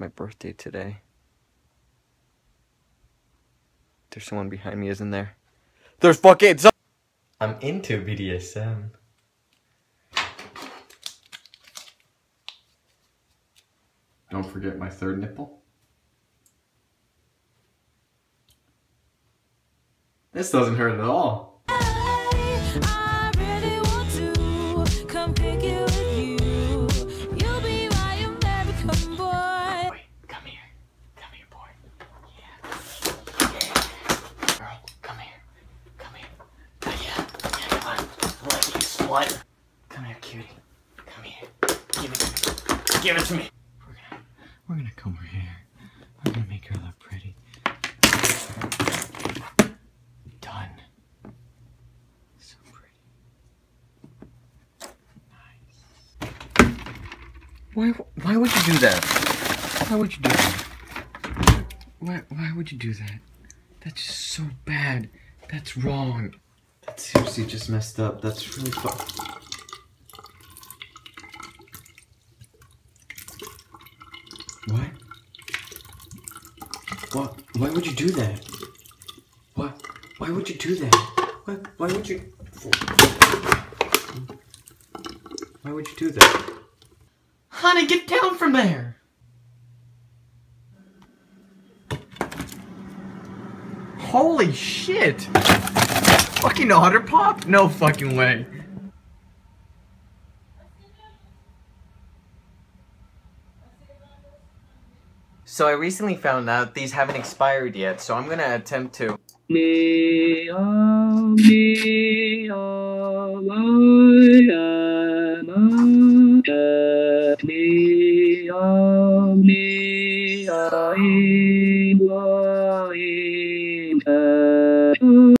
my birthday today. There's someone behind me, isn't there? There's fucking some- I'm into BDSM. Don't forget my third nipple. This doesn't hurt at all. Slut. Come here, cutie. Come here. Give it to me. Give it to me. We're gonna, we're gonna comb her hair. We're gonna make her look pretty. Done. So pretty. Nice. Why, why would you do that? Why would you do that? Why, why would you do that? That's just so bad. That's wrong. Seriously just messed up. That's really fu- What? What? Why would you do that? What? Why would you do that? What? Why would you? Why would you do that? Honey, get down from there! Holy shit! Fucking otter pop? No fucking way. So I recently found out these haven't expired yet, so I'm gonna attempt to.